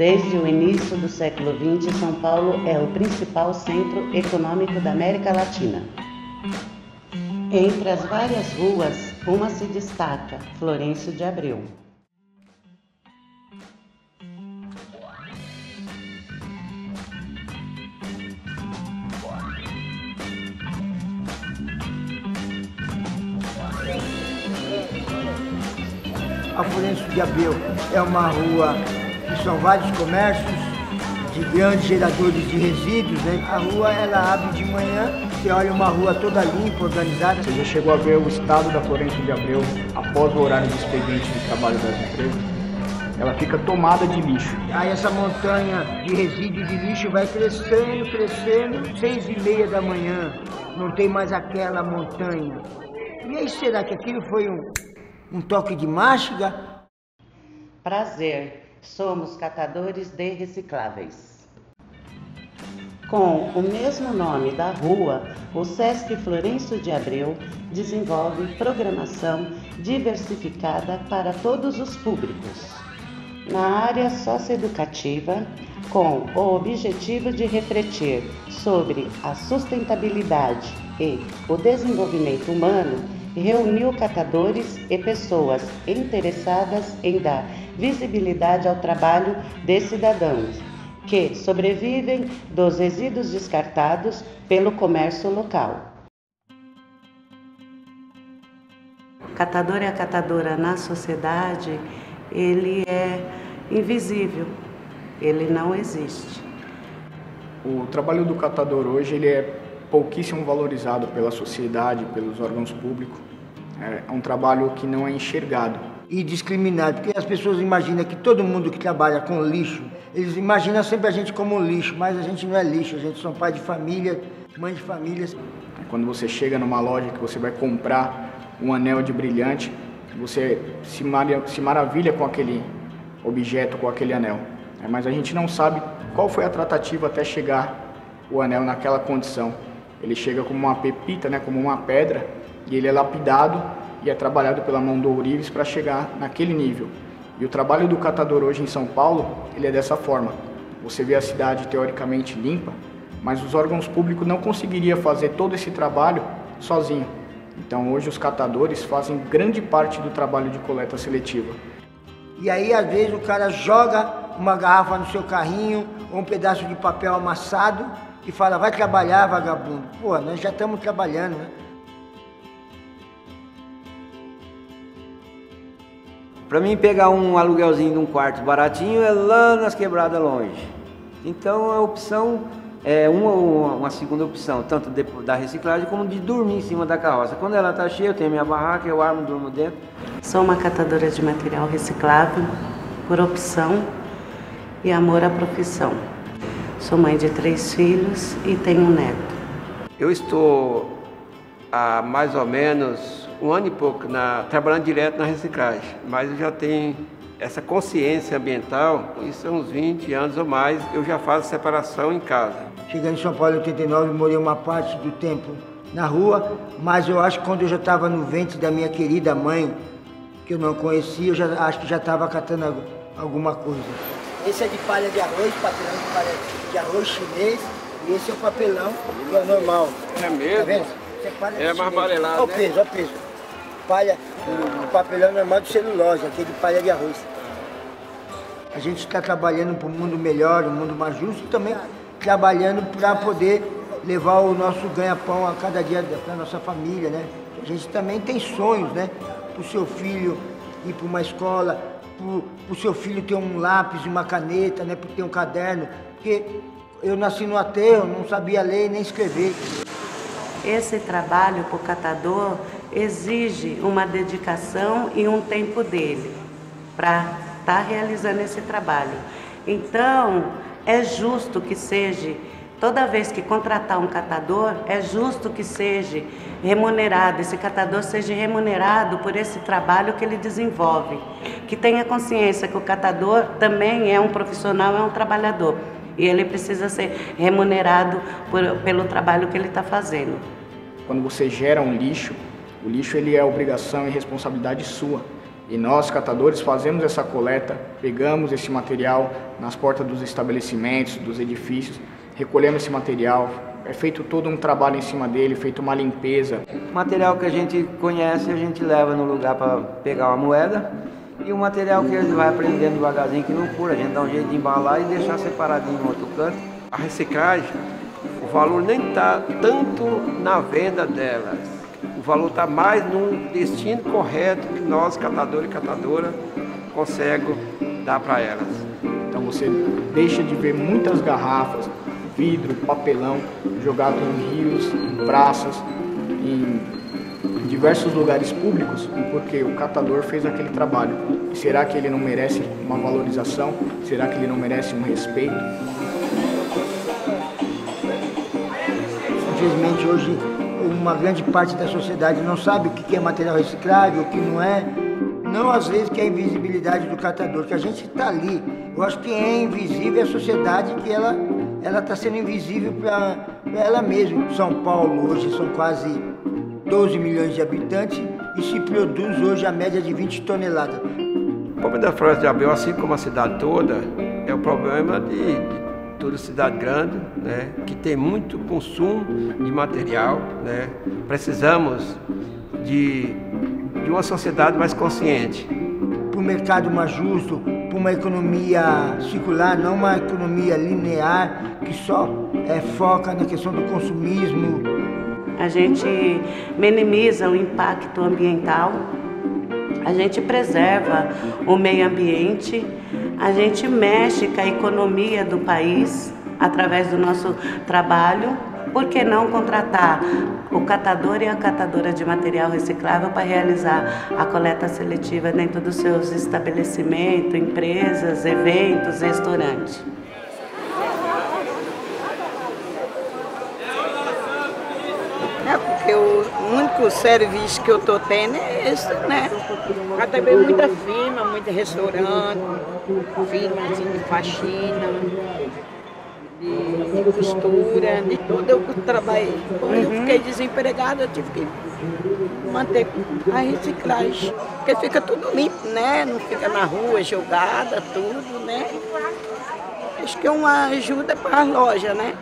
Desde o início do século XX, São Paulo é o principal centro econômico da América Latina. Entre as várias ruas, uma se destaca, Florencio de Abreu. A Florencio de Abreu é uma rua são vários comércios de grandes geradores de resíduos. Né? A rua ela abre de manhã, você olha uma rua toda limpa, organizada. Você já chegou a ver o estado da Florencio de Abreu após o horário de expediente de trabalho das empresas? Ela fica tomada de lixo. Aí essa montanha de resíduos de lixo vai crescendo, crescendo, seis e meia da manhã, não tem mais aquela montanha. E aí será que aquilo foi um, um toque de mágica? Prazer, somos catadores de recicláveis. Com o mesmo nome da rua, o SESC Florencio de Abreu desenvolve programação diversificada para todos os públicos. Na área socioeducativa, com o objetivo de refletir sobre a sustentabilidade e o desenvolvimento humano, reuniu catadores e pessoas interessadas em dar visibilidade ao trabalho de cidadãos que sobrevivem dos resíduos descartados pelo comércio local. Catador e a catadora na sociedade, ele é invisível, ele não existe. O trabalho do catador hoje ele é pouquíssimo valorizado pela sociedade, pelos órgãos públicos. É um trabalho que não é enxergado. E discriminado, porque as pessoas imaginam que todo mundo que trabalha com lixo, eles imaginam sempre a gente como lixo, mas a gente não é lixo, a gente são pai de família, mãe de famílias. Quando você chega numa loja que você vai comprar um anel de brilhante, você se, se maravilha com aquele objeto, com aquele anel. É, mas a gente não sabe qual foi a tratativa até chegar o anel naquela condição. Ele chega como uma pepita, né, como uma pedra, e ele é lapidado e é trabalhado pela mão do ourives para chegar naquele nível. E o trabalho do catador hoje em São Paulo, ele é dessa forma. Você vê a cidade teoricamente limpa, mas os órgãos públicos não conseguiriam fazer todo esse trabalho sozinho. Então hoje os catadores fazem grande parte do trabalho de coleta seletiva. E aí às vezes o cara joga uma garrafa no seu carrinho ou um pedaço de papel amassado e fala, vai trabalhar, vagabundo. Pô, nós já estamos trabalhando, né? Para mim pegar um aluguelzinho de um quarto baratinho é lá nas quebradas longe. Então a opção é uma, uma segunda opção, tanto de, da reciclagem como de dormir em cima da carroça. Quando ela está cheia, eu tenho minha barraca, eu armo, durmo dentro. Sou uma catadora de material reciclável por opção e amor à profissão. Sou mãe de três filhos e tenho um neto. Eu estou há mais ou menos um ano e pouco na, trabalhando direto na reciclagem, mas eu já tenho essa consciência ambiental, isso são uns 20 anos ou mais, eu já faço separação em casa. Cheguei em São Paulo em 89, morei uma parte do tempo na rua, mas eu acho que quando eu já estava no ventre da minha querida mãe, que eu não conhecia, eu já, acho que já estava catando alguma coisa. Esse é de palha de arroz, papelão de palha de arroz chinês, e esse é o papelão que é normal. É mesmo? Tá? É, é mais amarelado, Olha o né? peso, olha o peso. Palha, o papelão normal de celulose, aqui é de palha de arroz. A gente está trabalhando para um mundo melhor, um mundo mais justo e também trabalhando para poder levar o nosso ganha-pão a cada dia para a nossa família, né? A gente também tem sonhos, né? Para o seu filho ir para uma escola, para o seu filho ter um lápis, uma caneta, né? Para ter um caderno. Porque eu nasci no aterro, não sabia ler nem escrever. Esse trabalho para o catador exige uma dedicação e um tempo dele para está realizando esse trabalho. Então, é justo que seja, toda vez que contratar um catador, é justo que seja remunerado, esse catador seja remunerado por esse trabalho que ele desenvolve. Que tenha consciência que o catador também é um profissional, é um trabalhador. E ele precisa ser remunerado por, pelo trabalho que ele está fazendo. Quando você gera um lixo, o lixo ele é obrigação e responsabilidade sua. E nós, catadores, fazemos essa coleta, pegamos esse material nas portas dos estabelecimentos, dos edifícios, recolhemos esse material, é feito todo um trabalho em cima dele, feito uma limpeza. O material que a gente conhece, a gente leva no lugar para pegar uma moeda. E o material que ele vai aprendendo devagarzinho, que não cura, a gente dá um jeito de embalar e deixar separadinho no outro canto. A reciclagem, o valor nem está tanto na venda delas. O valor está mais no destino correto que nós, catadores e catadoras, conseguimos dar para elas. Então você deixa de ver muitas garrafas, vidro, papelão jogado em rios, em praças, em diversos lugares públicos, porque o catador fez aquele trabalho. E será que ele não merece uma valorização? Será que ele não merece um respeito? Infelizmente hoje uma grande parte da sociedade não sabe o que é material reciclável, o que não é. Não às vezes que é a invisibilidade do catador, que a gente está ali. Eu acho que é invisível a sociedade que ela ela está sendo invisível para ela mesma. São Paulo hoje são quase 12 milhões de habitantes e se produz hoje a média de 20 toneladas. O problema da Floresta de Abel, assim como a cidade toda, é o problema de, de toda cidade grande, né, que tem muito consumo de material. Né. Precisamos de, de uma sociedade mais consciente. Para o mercado mais justo, para uma economia circular, não uma economia linear que só é, foca na questão do consumismo. A gente minimiza o impacto ambiental, a gente preserva o meio ambiente, a gente mexe com a economia do país através do nosso trabalho por que não contratar o catador e a catadora de material reciclável para realizar a coleta seletiva dentro dos seus estabelecimentos, empresas, eventos, restaurantes? É porque o único serviço que eu estou tendo é esse, né? Mas também muita firma, muito restaurante, firma assim, de faxina de, de costura, de tudo eu trabalhei. Quando eu fiquei desempregada, eu tive que manter a reciclagem. Porque fica tudo limpo, né? Não fica na rua jogada, tudo, né? Acho que é uma ajuda para a loja, né?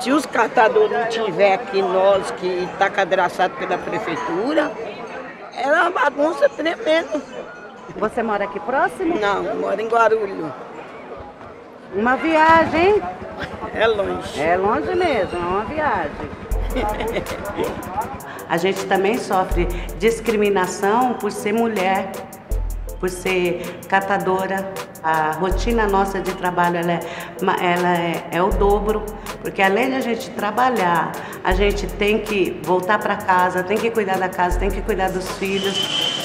Se os catadores não tiver aqui nós que está cadraçado pela prefeitura, é uma bagunça tremenda. Você mora aqui próximo? Não, moro em Guarulhos. Uma viagem, É longe. É longe mesmo, é uma viagem. A gente também sofre discriminação por ser mulher, por ser catadora. A rotina nossa de trabalho ela é, ela é, é o dobro, porque além de a gente trabalhar, a gente tem que voltar para casa, tem que cuidar da casa, tem que cuidar dos filhos.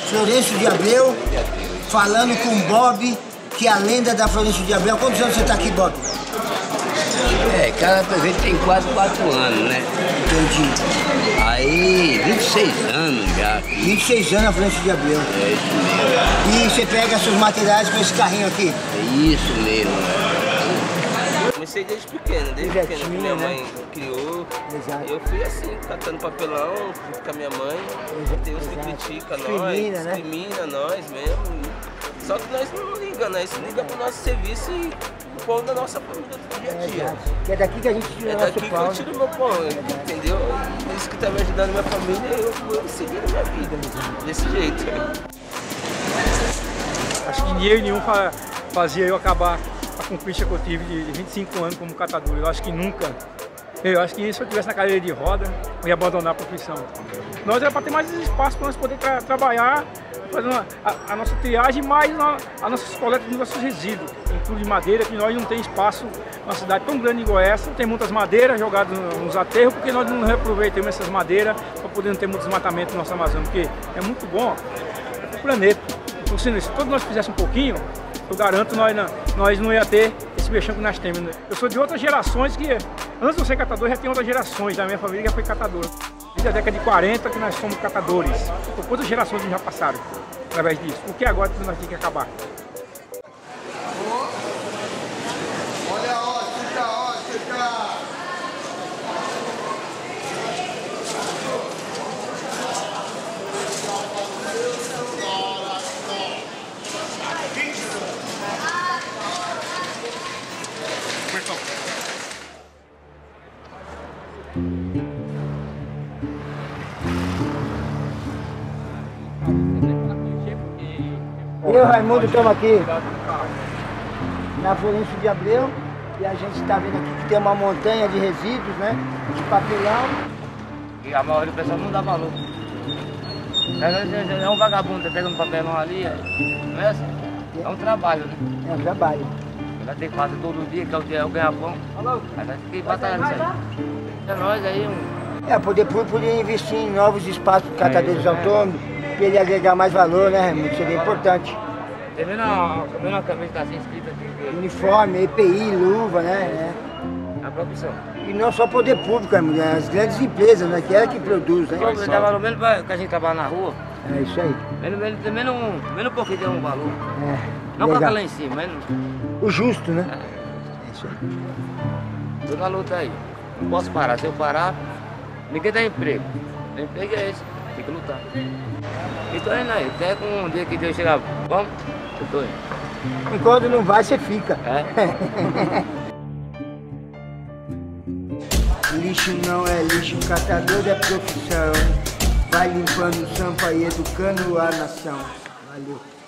Florencio de Abreu, falando com Bob, que a lenda da Florencio de Abreu. Quantos anos você está aqui, Bob? É, cada presente tem quase 4 anos, né? Entendi. Aí, 26 anos já. 26 anos a Florencio de Abreu. É isso mesmo. E você pega seus materiais com esse carrinho aqui. É isso mesmo. né? Comecei desde pequeno, desde pequeno que minha né? mãe criou. Exato. Eu fui assim, catando papelão junto com a minha mãe. Tem uns que criticam nós, Discrimina, né? nós mesmo. Só que nós não ligamos, nós liga pro nosso serviço e o pão da nossa família do dia a dia. Exato. Que é daqui que a gente tira É o nosso daqui que pão. eu tiro meu pão, entendeu? E Isso que tá me ajudando minha família e eu vou seguir minha vida desse jeito. Acho que dinheiro nenhum fa- fazia eu acabar a conquista que eu tive de de 25 anos como catador. Eu acho que nunca. Eu acho que se eu estivesse na cadeira de roda, eu ia abandonar a profissão. Nós era para ter mais espaço para nós poder tra- trabalhar, fazer uma- a, a nossa triagem, mais na- as nossas coletas dos nossos resíduos, de madeira, que nós não tem espaço numa cidade tão grande igual essa, tem muitas madeiras jogadas no- nos aterros, porque nós não reaproveitamos essas madeiras para poder não ter muito desmatamento no nosso Amazônia, porque é muito bom para o planeta. Então, se todos nós fizéssemos um pouquinho, eu garanto nós não, nós não ia ter esse vexame que nós temos. né? Eu sou de outras gerações que, antes de eu ser catador, já tem outras gerações da minha família que foi catador. Desde a década de 40 que nós somos catadores. Quantas gerações já passaram através disso? O que agora que nós temos que acabar? Eu e o Raimundo estamos aqui na Florencio de Abreu e a gente está vendo aqui que tem uma montanha de resíduos, né? De papelão. E a maioria do pessoal não dá valor. É, é um vagabundo, tá pegando papelão ali, é, não é assim? É um trabalho, né? É um trabalho. Vai ter que fazer todo dia, que é o dia é o ganha-pão. Aí vai ter que batalhar nisso aí. É nós aí, um... É, poder público poderia investir em novos espaços para catadores autônomos, para ele agregar mais valor, né, Raimundo? Seria importante. Tem vendo a, vendo a camisa que tá assim escrita aqui? Uniforme, EPI, luva, né? É a profissão. E não só poder público, Raimundo, é as grandes empresas, né? Que é que produz, né? Dá valor menos pra, que a gente trabalha na rua. É isso aí. Menos, menos, menos, um- menos um pouquinho de um valor. É, Não legal. coloca lá em cima, menos. O justo, né? É isso aí. Tô na luta aí. Não posso parar. Se eu parar, ninguém dá emprego. O emprego é esse. Tem que lutar. E tô indo aí. Até com um dia que Deus chegar, vamos, eu tô indo. Enquanto não vai, você fica. É? Lixo não é lixo, catador é profissão. Vai limpando o sampa e educando a nação. Valeu.